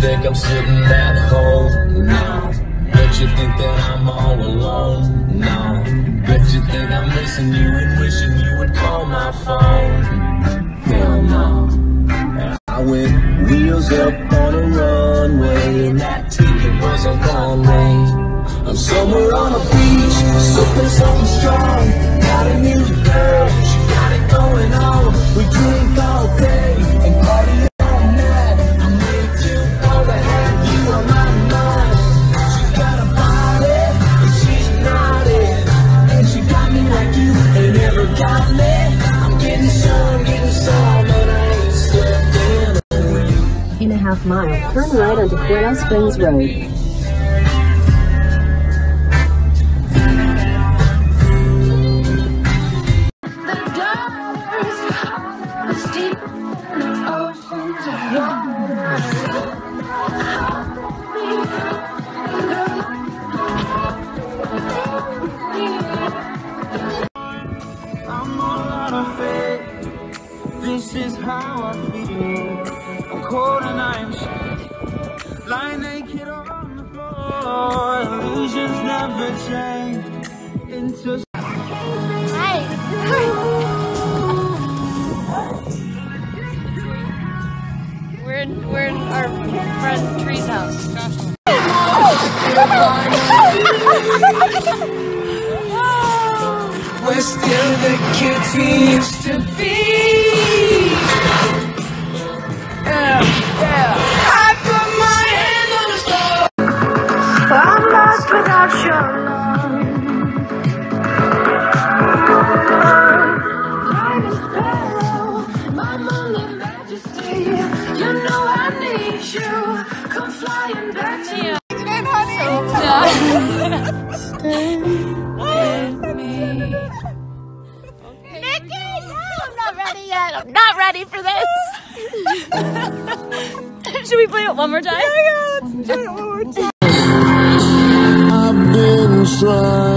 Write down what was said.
Think I'm sitting? No. Bet you think that I'm all alone? No. Bet you think I'm missing you and wishing you would call my phone? Hell no. Went wheels up on a runway and that ticket was a Conway. I'm somewhere on a beach, sipping something strong. Got a new girl, half mile, turn right onto Quail Springs Road. I'm all out of faith. This is how I feel. I'm cold and I'm. Lying naked on the floor. Illusions never change. Into We're in, we're in our friend Tree's house. Joshua. We're still the kids we used to be. Come flying back to you. Nikki, no, I'm not ready yet. I'm not ready for this. Should we play it one more time? Yeah, yeah, let's do it one more time. I've been trying.